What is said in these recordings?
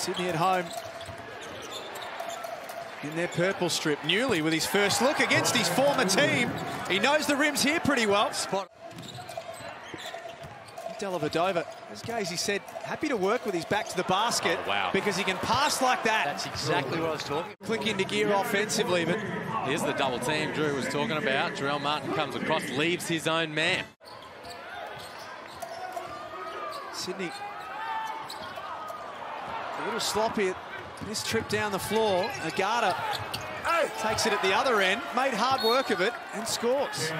Sydney at home in their purple strip. Newley with his first look against his former team. He knows the rims here pretty well. Spot. Dellavedova, as Gazy said, happy to work with his back to the basket oh, wow. because he can pass like that. That's exactly what I was talking Click into gear offensively, but... Here's the double team Drew was talking about. Jarell Martin comes across, leaves his own man. Sydney a little sloppy this trip down the floor. Agada takes it at the other end, made hard work of it and scores.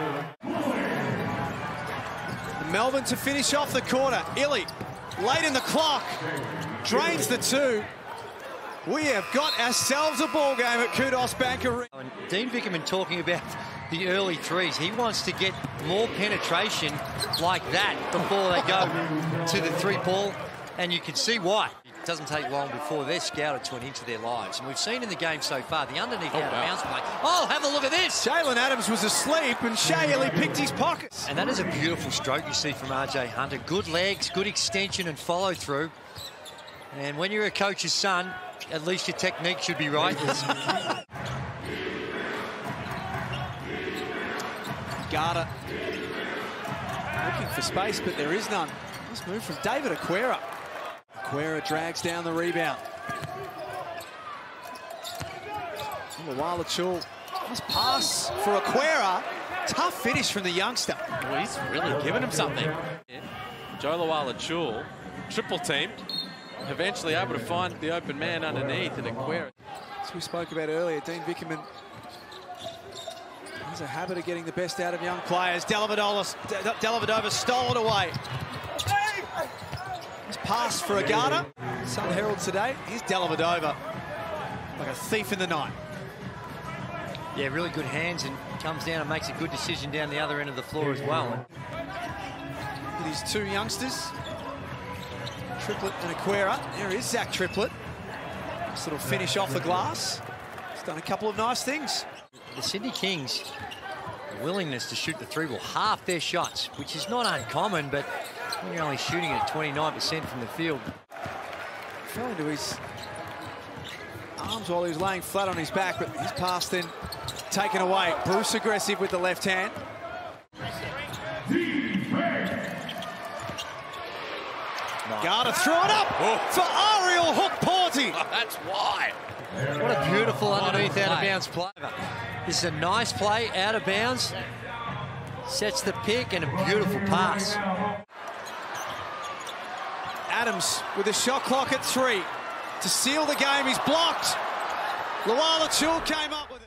Melbourne to finish off the quarter. Ili, late in the clock, drains the two. We have got ourselves a ball game at Kudos Bank Arena. Dean Vickerman talking about the early threes. He wants to get more penetration like that before they go to the three ball, and you can see why. It doesn't take long before they're scouted to an inch of their lives. And we've seen in the game so far, the underneath oh, out wow. bounce play. Oh, have a look at this. Jaylen Adams was asleep and Shea Ili picked his pockets. And that is a beautiful stroke you see from RJ Hunter. Good legs, good extension and follow through. And when you're a coach's son, at least your technique should be right. Garda looking for space, but there is none. This move from David Okwera. Okwera drags down the rebound. Lual-Acuil must pass for Okwera. Tough finish from the youngster. Well, he's really giving him something. Jo Lual-Acuil, triple teamed, eventually able to find the open man underneath and Okwera. As we spoke about earlier, Dean Vickerman has a habit of getting the best out of young players. Dellavedova stole it away pass for Agada. Sun Herald today. Here's Dellavedova. Like a thief in the night. Yeah, really good hands and comes down and makes a good decision down the other end of the floor as well. With his two youngsters, Triplett and Okwera. There is Zac Triplett. This little finish off the glass. He's done a couple of nice things. The Sydney Kings willingness to shoot the three will half their shots, which is not uncommon, but when you're only shooting at 29% from the field. Fell into his arms while he was laying flat on his back, but his pass then taken away. Bruce aggressive with the left hand. Garda threw it up oh. for Ariel Hukporti. That's why. What a beautiful underneath out of bounds play. This is a nice play out of bounds. Sets the pick and a beautiful pass. Adams with a shot clock at three. To seal the game, he's blocked. Lual-Acuil came up.